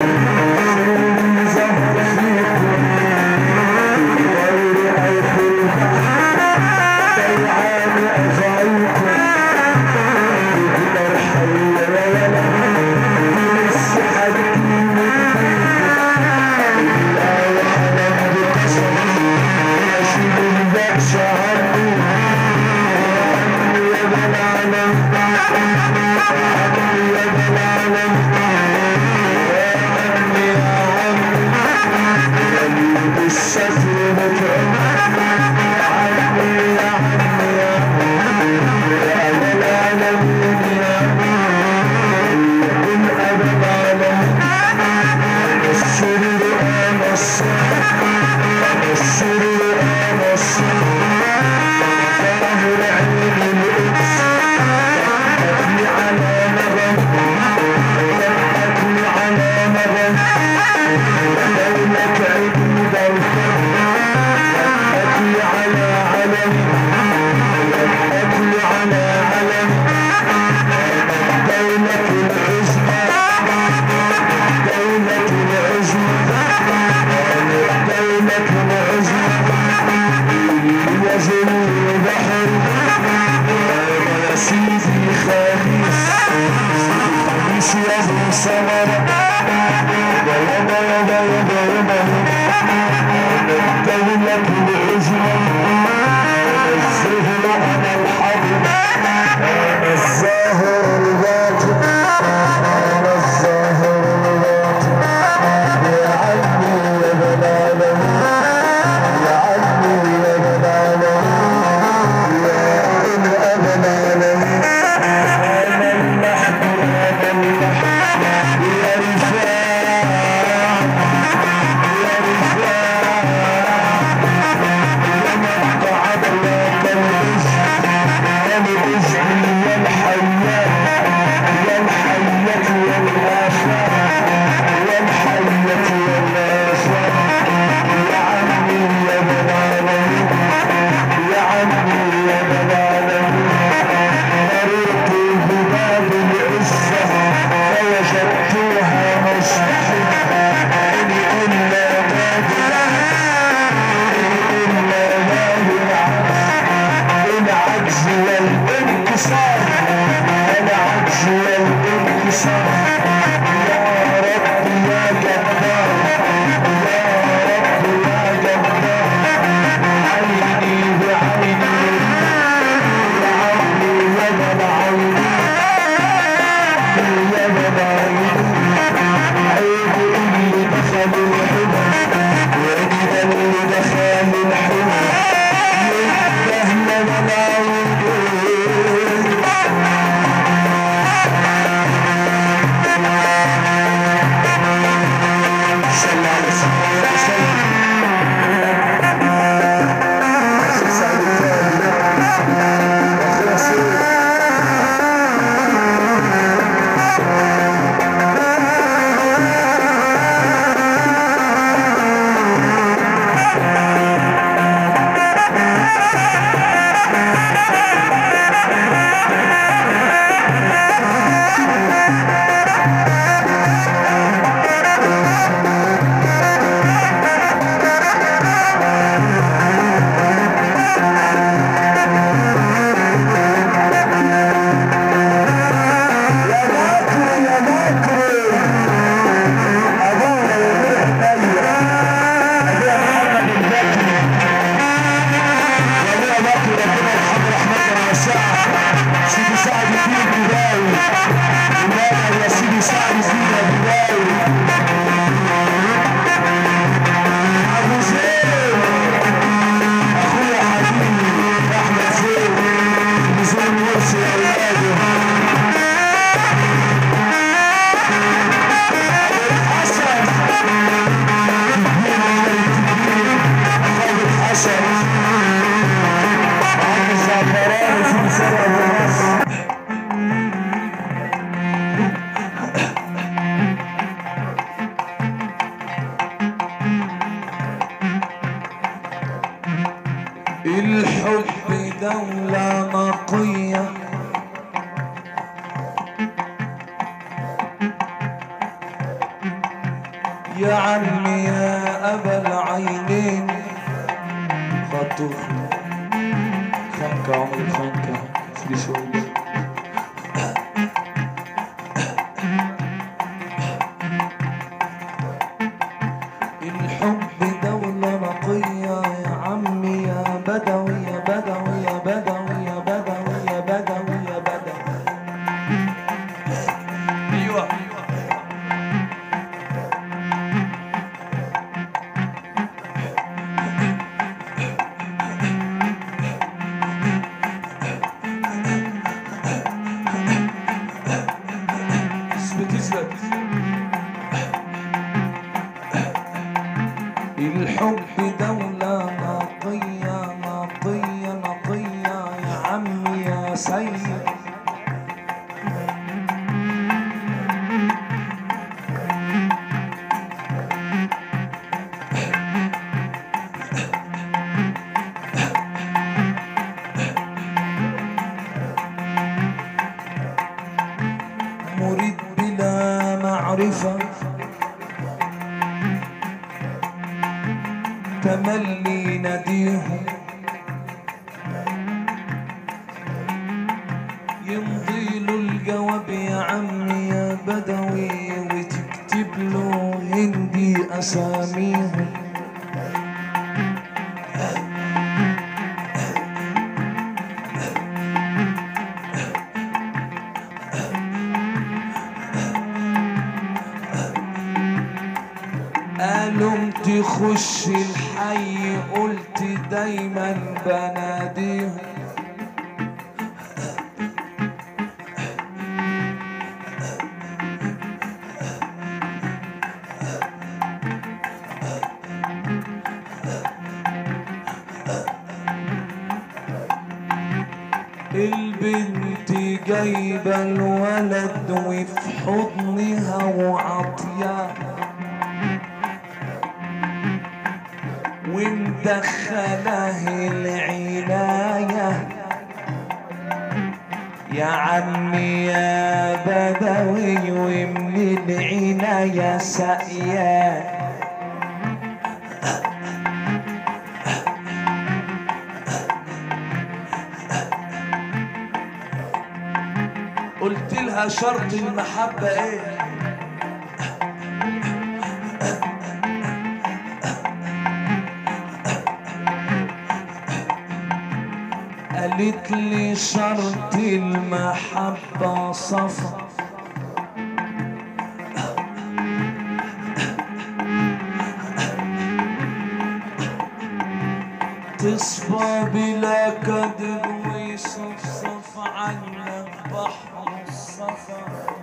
you. الحب دولة نقية يا عمي يا أبا العينين خطوف خنكة عمر الخنكة سيدي شوي الحب دولة تملي نديهم يمضي له الجواب يا عمي يا بدوي وتكتب له هندي أساميهم. تخش الحي قلت دايما بناديهم. البنت جايبة الولد وفي حضنها وعطياه ومدخله العناية. يا عمي يا بدوي ومن العناية سقياه قلت لها شرط المحبة إيه؟ قالت لي شرط المحبة صفا. تصفى بلا كذب ويصفصف عنا بحر الصفا.